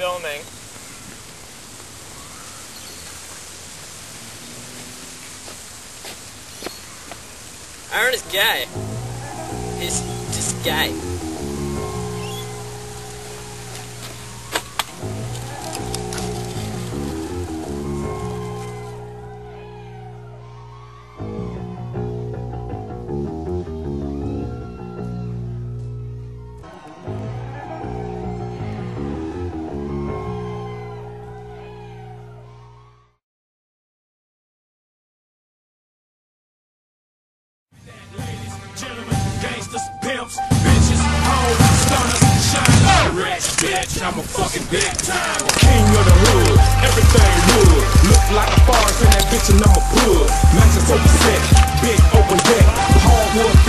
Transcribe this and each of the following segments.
filming. Aaran is gay. He's just gay. bitch, I'm a fucking big time king of the hood. Everything wood. Look like a forest in that bitch, and I'm a hood. Matches overset, big open deck, hardwood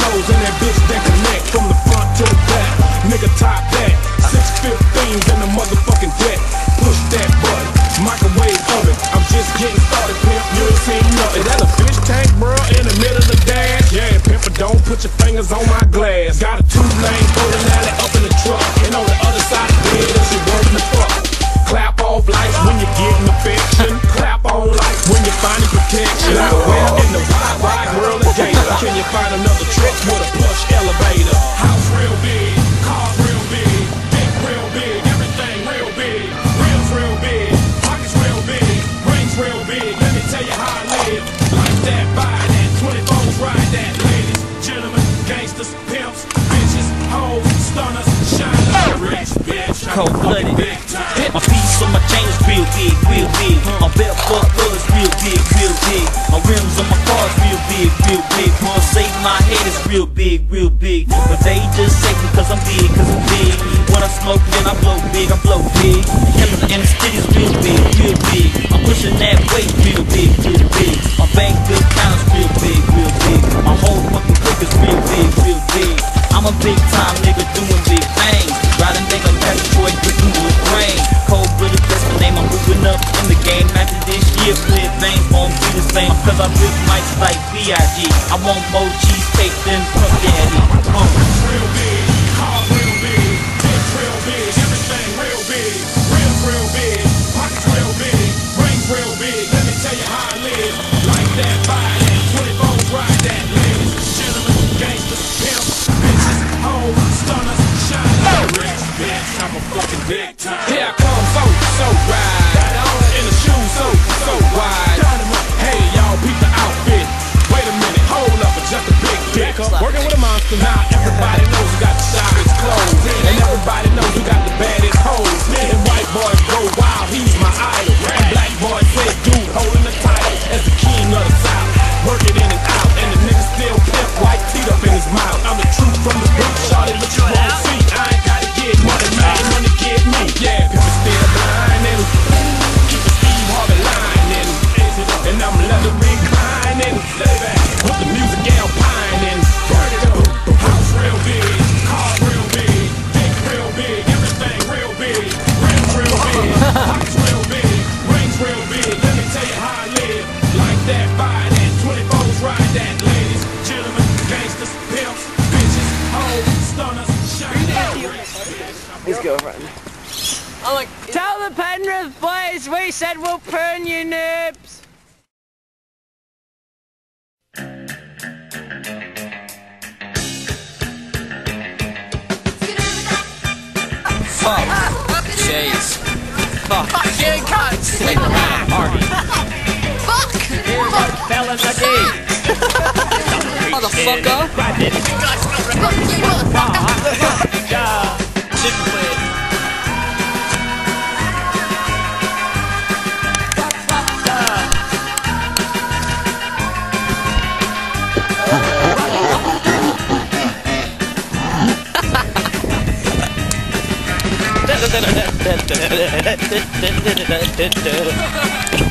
cold blooded. My piece on my chain is real big, real big. My belt for real big, real big. My rims on my cars real big, real big. One save my head is real big, real big. But they just shake cause I'm big, cause I'm big. When I smoke, then I blow big, I blow big. Killers the city's real big, real big. I'm pushing that weight real big, real big. My bank good I rip mics like B.I.G. I want more cheesesteak than His girlfriend. I'm like, Tell the Penrith boys we said we'll prune you noobs! Fuck. Jeez. Fuck. Fucking cunts! Party. Fuck! Here Fuck. fell in the. Motherfucker! Fuck you, motherfucker! Simply. da da da da da da da da da da da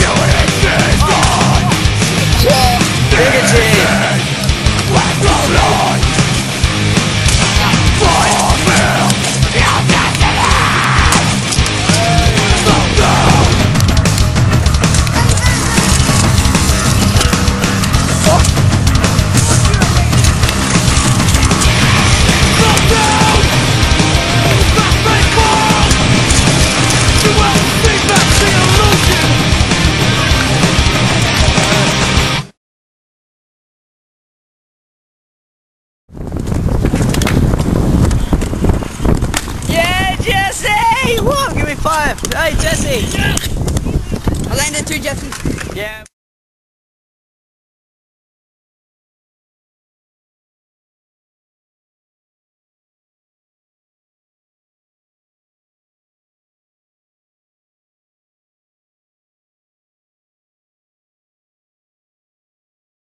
Jeffy. Yeah.